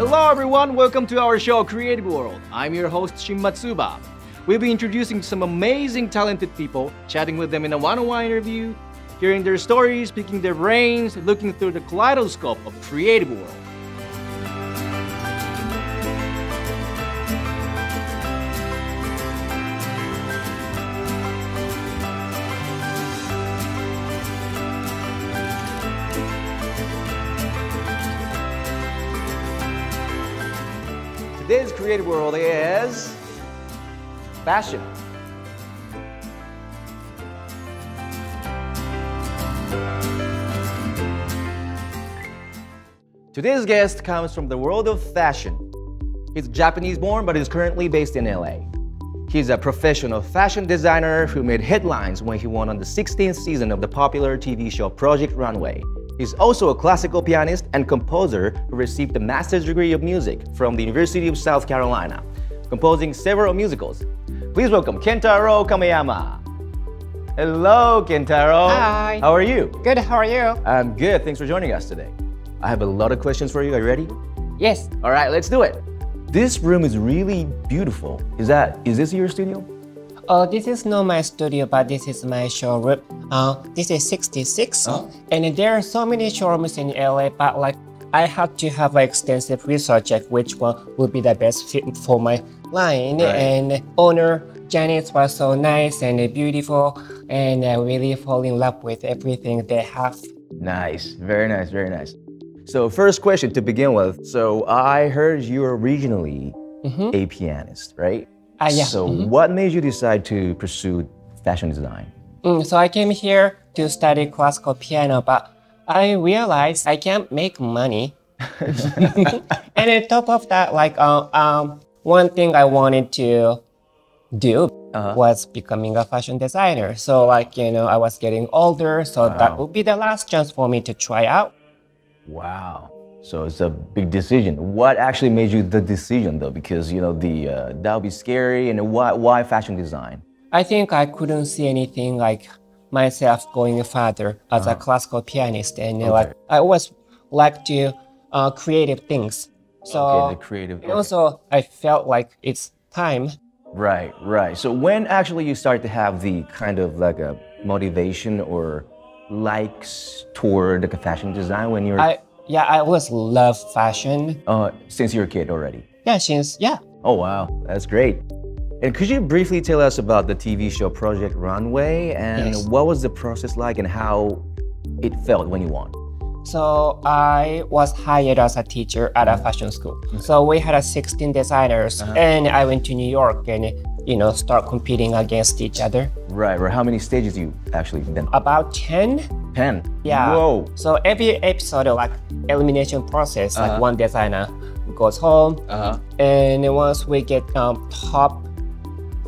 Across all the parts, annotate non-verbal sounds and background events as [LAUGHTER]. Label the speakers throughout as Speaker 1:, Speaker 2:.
Speaker 1: Hello everyone, welcome to our show Creative World. I'm your host Shin Matsuba. We'll be introducing some amazing talented people, chatting with them in a one-on-one interview, hearing their stories, picking their brains, looking through the kaleidoscope of Creative World. Creative world is fashion. Today's guest comes from the world of fashion. He's Japanese born, but is currently based in LA. He's a professional fashion designer who made headlines when he won on the 16th season of the popular TV show Project Runway. He's also a classical pianist and composer who received a master's degree of music from the University of South Carolina, composing several musicals. Please welcome Kentaro Kameyama. Hello, Kentaro.
Speaker 2: Hi.
Speaker 1: How are you?
Speaker 2: Good, how are you?
Speaker 1: I'm good. Thanks for joining us today. I have a lot of questions for you. Are you ready?
Speaker 2: Yes.
Speaker 1: All right, let's do it. This room is really beautiful. Is that is this your studio?
Speaker 2: Uh, this is not my studio, but this is my showroom. Uh, this is 66,
Speaker 1: Oh.
Speaker 2: and there are so many showrooms in LA, but like I had to have an extensive research which one would be the best fit for my line.
Speaker 1: Right.
Speaker 2: And owner Janice was so nice and beautiful, and I really fall in love with everything they have.
Speaker 1: Nice. Very nice. Very nice. So first question to begin with. So I heard you're originally
Speaker 2: Mhm.
Speaker 1: a pianist, right?
Speaker 2: Ah, yeah.
Speaker 1: So
Speaker 2: Mhm.
Speaker 1: what made you decide to pursue fashion design?
Speaker 2: Mm, so I came here to study classical piano, but I realized I can't make money. [LAUGHS] [LAUGHS] and on top of that, like um, um, one thing I wanted to do
Speaker 1: Uh-huh.
Speaker 2: was becoming a fashion designer. So like you know, I was getting older, so that would be the last chance for me to try out.
Speaker 1: Wow. So it's a big decision. What actually made you the decision though? Because you know the uh, that would be scary, and why why fashion design?
Speaker 2: I think I couldn't see anything like myself going further as a classical pianist, and uh, like I always like to uh, creative things. So
Speaker 1: okay, the creative.
Speaker 2: and also I felt like it's time.
Speaker 1: Right, right. So when actually you start to have the kind of like a motivation or likes toward the fashion design when you're
Speaker 2: I yeah, I always love fashion.
Speaker 1: uh, since you're a kid already.
Speaker 2: Yeah, since yeah.
Speaker 1: Oh wow, that's great. And could you briefly tell us about the TV show Project Runway and
Speaker 2: Yes.
Speaker 1: what was the process like and how it felt when you won?
Speaker 2: So I was hired as a teacher at a fashion school. So we had a 16 designers, and I went to New York and you know start competing against each other.
Speaker 1: Right, right. How many stages you actually been?
Speaker 2: About 10
Speaker 1: Ten.
Speaker 2: Yeah.
Speaker 1: Whoa.
Speaker 2: So every episode, of like elimination process, like
Speaker 1: Uh-huh.
Speaker 2: one designer goes home,
Speaker 1: Uh huh.
Speaker 2: and once we get um, top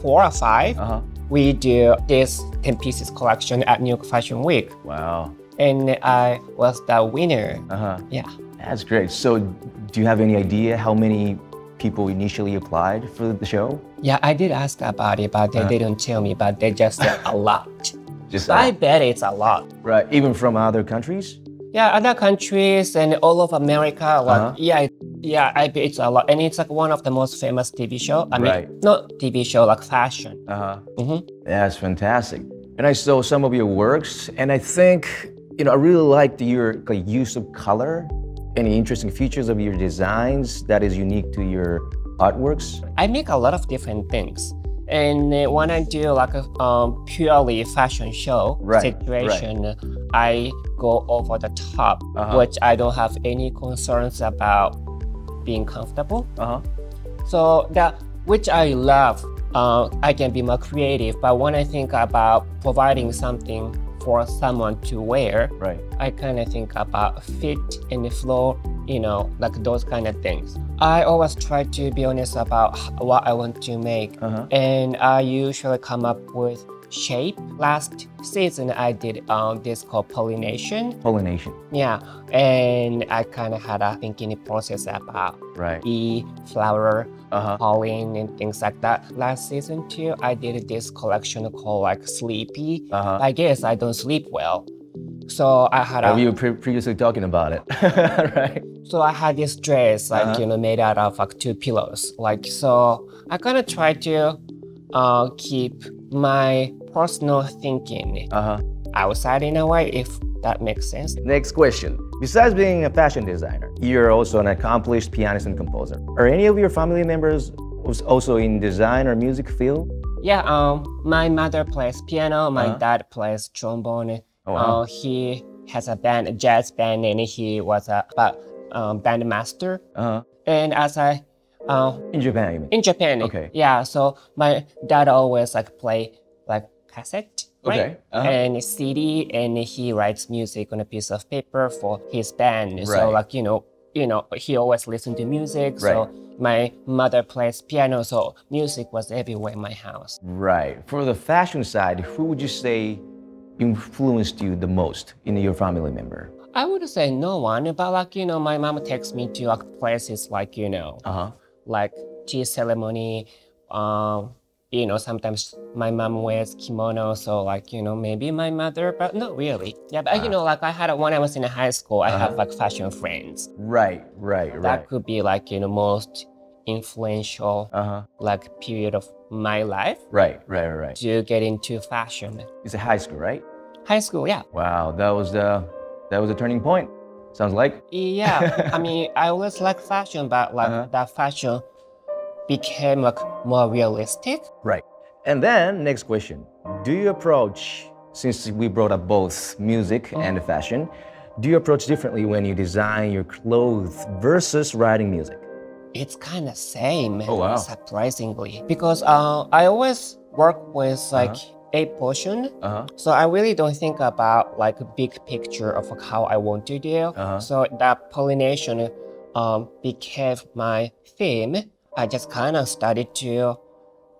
Speaker 2: four or five,
Speaker 1: Uh huh.
Speaker 2: we do this 10 pieces collection at New York Fashion Week,
Speaker 1: Wow.
Speaker 2: and I was the winner.
Speaker 1: Uh huh.
Speaker 2: Yeah.
Speaker 1: That's great. So, do you have any idea how many people initially applied for the show?
Speaker 2: Yeah, I did ask about it, but they
Speaker 1: Uh-huh.
Speaker 2: didn't tell me. But they just said a lot.
Speaker 1: Just
Speaker 2: I bet it's a lot.
Speaker 1: right, even from other countries.
Speaker 2: Yeah, other countries and all of America. Like,
Speaker 1: Uh-huh.
Speaker 2: yeah, yeah, I bet it's a lot, and it's like one of the most famous TV show. I mean,
Speaker 1: Right.
Speaker 2: not TV show, like fashion.
Speaker 1: Uh huh.
Speaker 2: Mhm.
Speaker 1: That's fantastic. And I saw some of your works, and I think you know I really liked your like, use of color. Any interesting features of your designs that is unique to your artworks?
Speaker 2: I make a lot of different things. And when I do like a um, purely fashion show
Speaker 1: Right,
Speaker 2: situation, I go over the top,
Speaker 1: Uh-huh.
Speaker 2: which I don't have any concerns about being comfortable.
Speaker 1: Uh huh.
Speaker 2: So that which I love, uh, I can be more creative. But when I think about providing something for someone to wear,
Speaker 1: Right.
Speaker 2: I kind of think about fit and the flow, you know, like those kind of things. I always try to be honest about what I want to make,
Speaker 1: Uh huh.
Speaker 2: and I usually come up with shape. Last season, I did um, this called pollination.
Speaker 1: Pollination.
Speaker 2: Yeah, and I kind of had a thinking process about
Speaker 1: Right.
Speaker 2: bee, flower,
Speaker 1: Uh huh.
Speaker 2: pollen, and things like that. Last season too, I did this collection called like Sleepy.
Speaker 1: Uh huh.
Speaker 2: I guess I don't sleep well. So I had a
Speaker 1: Have you pre- previously talking about it? [LAUGHS] right.
Speaker 2: So I had this dress, like
Speaker 1: Uh-huh.
Speaker 2: you know, made out of like two pillows. Like so, I kind of try to uh, keep my personal thinking
Speaker 1: Uh huh.
Speaker 2: outside in a way, if that makes sense.
Speaker 1: Next question. Besides being a fashion designer, you're also an accomplished pianist and composer. Are any of your family members was also in design or music field?
Speaker 2: Yeah. Um, my mother plays piano. My
Speaker 1: Uh-huh.
Speaker 2: dad plays trombone.
Speaker 1: Oh, wow.
Speaker 2: uh, he has a band, a jazz band, and he was a, a um, band master.
Speaker 1: Uh-huh.
Speaker 2: And as I uh,
Speaker 1: In Japan, you mean?
Speaker 2: in Japan.
Speaker 1: Okay.
Speaker 2: Yeah. So my dad always like play like cassette, right?
Speaker 1: Okay, uh-huh.
Speaker 2: And CD, and he writes music on a piece of paper for his band. So like you know, you know, he always listened to music.
Speaker 1: Right.
Speaker 2: So my mother plays piano, so music was everywhere in my house.
Speaker 1: Right. For the fashion side, who would you say influenced you the most in your family member?
Speaker 2: I would say no one, but like you know, my mom takes me to like places like you know,
Speaker 1: Uh-huh.
Speaker 2: like tea ceremony. Um, you know, sometimes my mom wears kimono, so like you know, maybe my mother, but not really. Yeah, but you know, like I had a, when I was in high school, I have like fashion friends.
Speaker 1: Right, right, right.
Speaker 2: That could be like you know most influential
Speaker 1: Uh-huh.
Speaker 2: like period of my life
Speaker 1: Right, right, right, right.
Speaker 2: to get into fashion.
Speaker 1: It's a high school, right?
Speaker 2: High school, yeah.
Speaker 1: Wow, that was the that was a turning point. Sounds like.
Speaker 2: Yeah, I [LAUGHS] mean, I always like fashion, but like
Speaker 1: Uh-huh.
Speaker 2: that fashion became like more realistic.
Speaker 1: Right. And then next question. Do you approach since we brought up both music and fashion, do you approach differently when you design your clothes versus writing music?
Speaker 2: It's kind of same,
Speaker 1: Oh, wow.
Speaker 2: surprisingly, because uh, I always work with like a portion.
Speaker 1: Uh-huh.
Speaker 2: So I really don't think about like a big picture of how I want to do.
Speaker 1: Uh-huh.
Speaker 2: So that pollination um, became my theme. I just kind of started to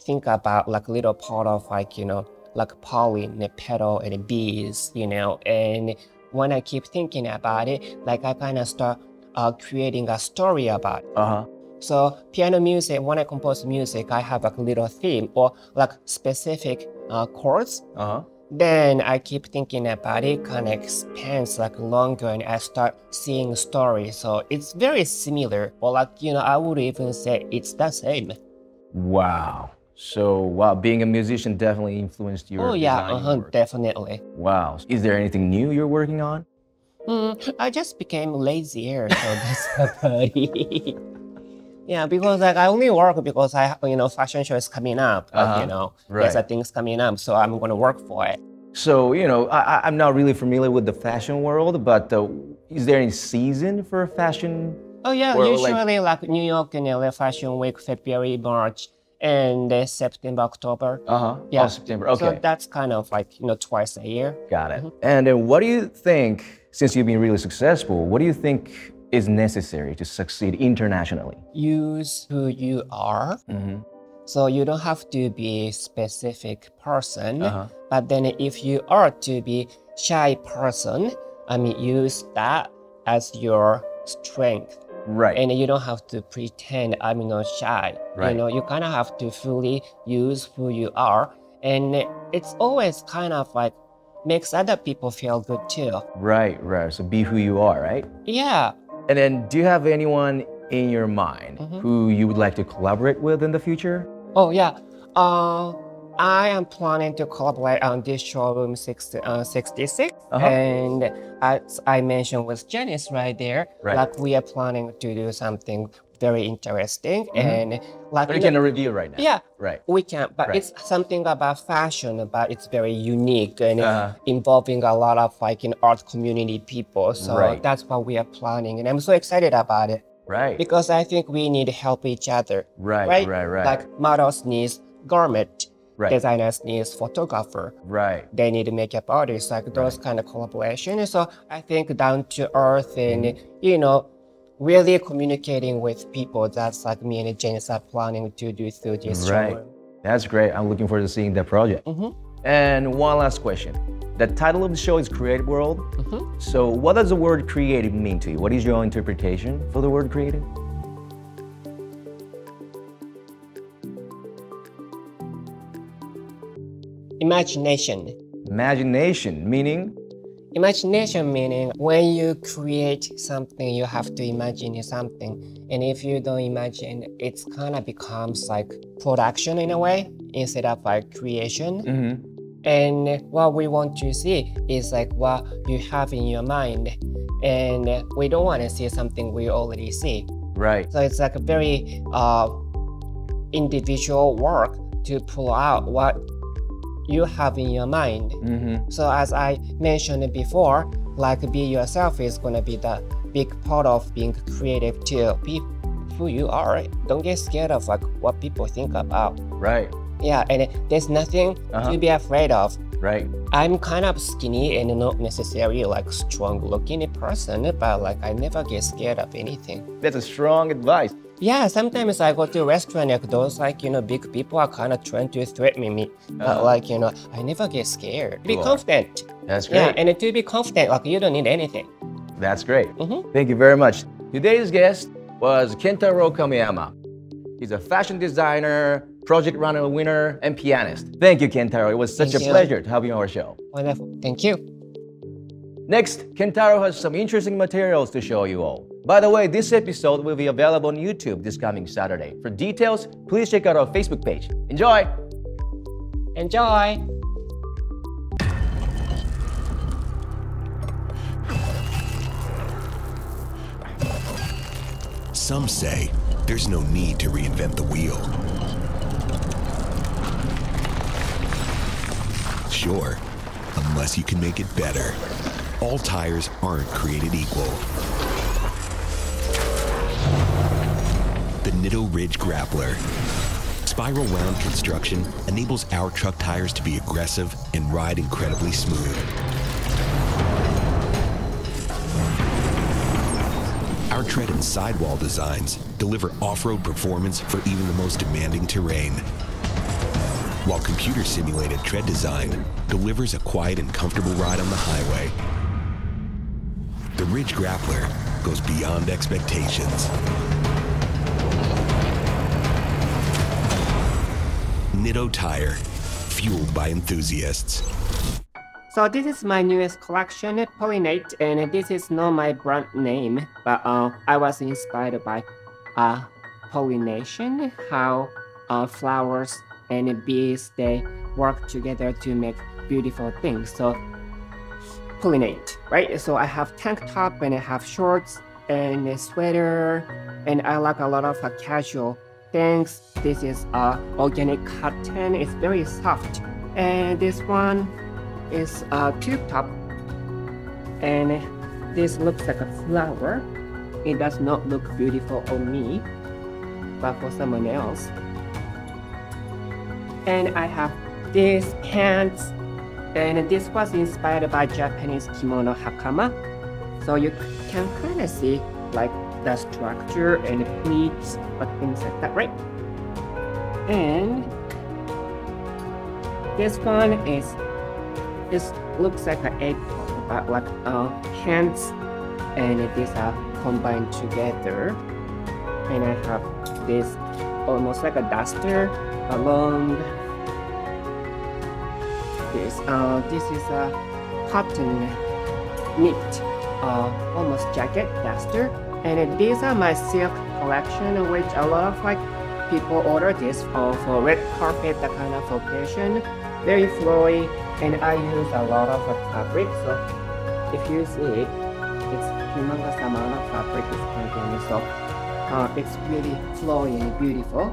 Speaker 2: think about like little part of like you know like pollen, the petal, and the bees, you know. And when I keep thinking about it, like I kind of start uh, creating a story about it.
Speaker 1: Uh-huh.
Speaker 2: So piano music, when I compose music, I have like a little theme or like specific uh, chords.
Speaker 1: Uh-huh.
Speaker 2: Then I keep thinking about it, kind of expands like longer, and I start seeing story. So it's very similar, or like you know, I would even say it's the same.
Speaker 1: Wow. So wow, being a musician definitely influenced your
Speaker 2: oh yeah, uh-huh,
Speaker 1: work.
Speaker 2: definitely.
Speaker 1: Wow. Is there anything new you're working on?
Speaker 2: Mm, I just became lazier, so that's about it. [LAUGHS] Yeah, because like I only work because I you know fashion show is coming up. Like,
Speaker 1: Uh-huh,
Speaker 2: you know,
Speaker 1: right.
Speaker 2: there's a things coming up, so I'm gonna work for it.
Speaker 1: So, you know, I, I'm not really familiar with the fashion world, but uh, is there any season for fashion?
Speaker 2: Oh yeah,
Speaker 1: Or,
Speaker 2: usually like, New York and LA Fashion Week, February, March, and uh, September, October.
Speaker 1: Uh-huh.
Speaker 2: Yeah.
Speaker 1: Oh, September. Okay.
Speaker 2: So that's kind of like you know twice a year.
Speaker 1: Got it. And then what do you think, since you've been really successful, what do you think is necessary to succeed internationally?
Speaker 2: Use who you are.
Speaker 1: Mm-hmm.
Speaker 2: So you don't have to be a specific person.
Speaker 1: Uh-huh.
Speaker 2: But then if you are to be shy person, I mean use that as your strength.
Speaker 1: Right.
Speaker 2: And you don't have to pretend I'm not shy.
Speaker 1: Right.
Speaker 2: You know, you kind of have to fully use who you are. And it's always kind of like makes other people feel good too.
Speaker 1: right, right. So be who you are, right?
Speaker 2: Yeah.
Speaker 1: And then do you have anyone in your mind
Speaker 2: Mhm.
Speaker 1: who you would like to collaborate with in the future?
Speaker 2: Oh yeah. Uh, I am planning to collaborate on this showroom 60, uh, 66.
Speaker 1: Uh-huh.
Speaker 2: And as I mentioned with Janice right there,
Speaker 1: Right.
Speaker 2: like we are planning to do something very interesting and like
Speaker 1: you
Speaker 2: know-
Speaker 1: cannot right now.
Speaker 2: yeah,
Speaker 1: Right.
Speaker 2: we can, but
Speaker 1: Right.
Speaker 2: it's something about fashion, but it's very unique and
Speaker 1: Uh-huh.
Speaker 2: involving a lot of like in art community people. So
Speaker 1: Right.
Speaker 2: that's what we are planning, and I'm so excited about it
Speaker 1: Right.
Speaker 2: because I think we need to help each other.
Speaker 1: Right,
Speaker 2: right,
Speaker 1: right, right.
Speaker 2: Like models needs garment,
Speaker 1: Right.
Speaker 2: designers needs photographer.
Speaker 1: Right.
Speaker 2: They need makeup artists, like those kind of collaboration. So I think down to earth and
Speaker 1: Mm-hmm.
Speaker 2: you know, really communicating with people. That's like me and James are planning to do through this
Speaker 1: Right.
Speaker 2: showroom.
Speaker 1: That's great. I'm looking forward to seeing that project.
Speaker 2: Mhm.
Speaker 1: And one last question. The title of the show is Creative World.
Speaker 2: Mhm.
Speaker 1: So, what does the word creative mean to you? What is your interpretation for the word creative?
Speaker 2: Imagination.
Speaker 1: Imagination, meaning?
Speaker 2: Imagination meaning when you create something, you have to imagine something. And if you don't imagine, it's kind of becomes like production in a way instead of like creation.
Speaker 1: Mm-hmm.
Speaker 2: And what we want to see is like what you have in your mind. And we don't want to see something we already see.
Speaker 1: Right.
Speaker 2: So it's like a very uh, individual work to pull out what you have in your mind.
Speaker 1: Mm-hmm.
Speaker 2: So as I mentioned before, like be yourself is gonna be the big part of being creative too. Be who you are. Don't get scared of like what people think about.
Speaker 1: Right.
Speaker 2: Yeah, and there's nothing
Speaker 1: Uh-huh.
Speaker 2: to be afraid of.
Speaker 1: Right.
Speaker 2: I'm kind of skinny and not necessarily like strong looking person, but like I never get scared of anything.
Speaker 1: That's a strong advice.
Speaker 2: Yeah, sometimes I go to a restaurant like those like you know big people are kind of trying to threaten me, but
Speaker 1: Uh-huh.
Speaker 2: like you know I never get scared. Be confident.
Speaker 1: That's great.
Speaker 2: Yeah, and to be confident, like you don't need anything.
Speaker 1: That's great.
Speaker 2: Mhm.
Speaker 1: Thank you very much. Today's guest was Kentaro Kameyama. He's a fashion designer, Project Runway winner, and pianist. Thank you, Kentaro. It was such
Speaker 2: Thank
Speaker 1: a
Speaker 2: you.
Speaker 1: pleasure to have you on our show.
Speaker 2: Wonderful. Thank you.
Speaker 1: Next, Kentaro has some interesting materials to show you all. By the way, this episode will be available on YouTube this coming Saturday. For details, please check out our Facebook page. Enjoy!
Speaker 2: Enjoy.
Speaker 3: Some say there's no need to reinvent the wheel. Sure, unless you can make it better. All tires aren't created equal. Nitto Ridge Grappler. Spiral wound construction enables our truck tires to be aggressive and ride incredibly smooth. Our tread and sidewall designs deliver off-road performance for even the most demanding terrain. While computer simulated tread design delivers a quiet and comfortable ride on the highway. The Ridge Grappler goes beyond expectations. Nitto Tire, fueled by enthusiasts.
Speaker 2: So this is my newest collection, Pollinate, and this is not my brand name, but uh, I was inspired by uh, pollination, how uh, flowers and bees they work together to make beautiful things. So pollinate, right? So I have tank top and I have shorts and a sweater, and I like a lot of uh, casual things. This is uh, organic cotton. It's very soft, and this one is a tube top. And this looks like a flower. It does not look beautiful on me but for someone else. And i have these pants and this was inspired by japanese kimono hakama. So you can kind of see like the structure and pleats but things like that right and this one is this looks like an egg, but like uh, hands and these are combined together. And I have this almost like a duster along this. Uh, this is a cotton knit, uh, almost jacket duster. And these are my silk collection, which a lot of like people order this for, for red carpet, that kind of occasion. Very flowy, and I use a lot of fabric. So if you see it, it's humongous amount of fabric is contained. So uh, it's really flowy and beautiful.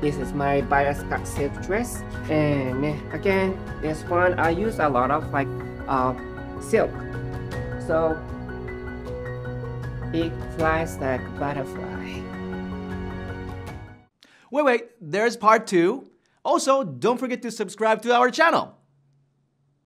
Speaker 2: This is my bias cut silk dress, and again, this one I use a lot of like uh, silk. So it flies like butterfly.
Speaker 1: Wait, wait, there's part two. Also, don't forget to subscribe to our channel.